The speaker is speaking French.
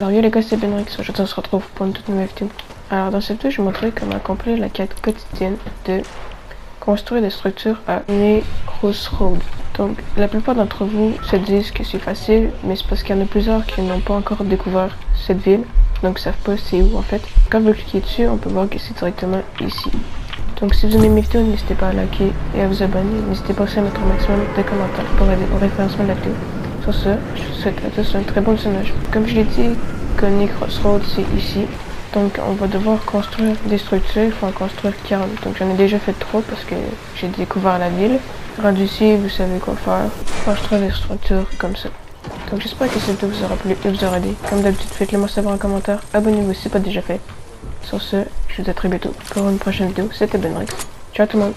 Alors yo les gars c'est Benrix, aujourd'hui on se retrouve pour une toute nouvelle vidéo. Alors dans cette vidéo je vais montrer comment accomplir la quête quotidienne de construire des structures à New Crossroad. Donc la plupart d'entre vous se disent que c'est facile, mais c'est parce qu'il y en a plusieurs qui n'ont pas encore découvert cette ville, donc ils savent pas c'est où en fait. Quand vous cliquez dessus, on peut voir que c'est directement ici. Donc si vous aimez mes vidéos, n'hésitez pas à liker et à vous abonner. N'hésitez pas aussi à mettre un maximum de commentaires pour aider au référencement de la vidéo. Sur ce, je vous souhaite à tous un très bon visionnage. Comme je l'ai dit, Coney Crossroad, c'est ici. Donc, on va devoir construire des structures. Il faut en construire 40. Donc, j'en ai déjà fait 3 parce que j'ai découvert la ville. Rendu ici, vous savez quoi faire. Construire des structures comme ça. Donc, j'espère que cette vidéo vous aura plu et vous aura aidé. Comme d'habitude, faites-le moi savoir en commentaire. Abonnez-vous si ce n'est pas déjà fait. Sur ce, je vous dis à très bientôt pour une prochaine vidéo. C'était Benrix. Ciao tout le monde.